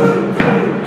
Two, three.